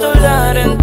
controlar en